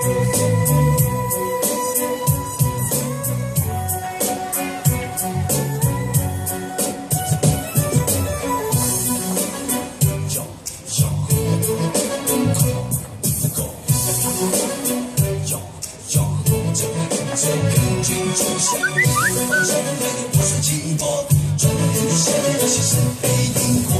痒，寂寞，穿的香，那些是非因果。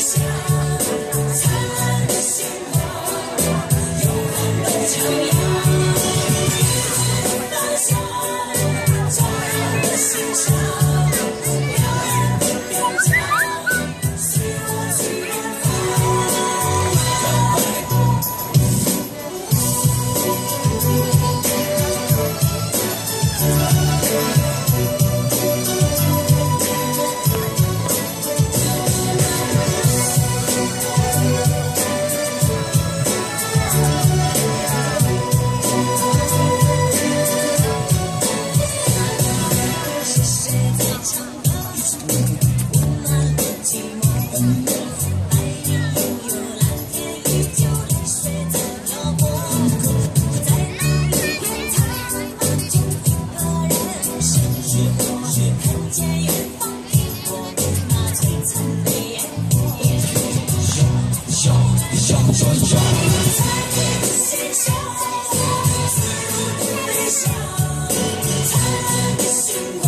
像灿烂的星光永恒的方向我心上的边疆随我看见远方天国那璀璨的烟火 yo yo 在的的飞翔灿烂的星光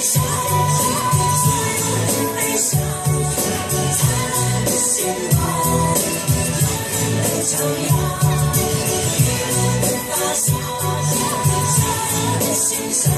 所有的悲伤灿烂的星光照耀心上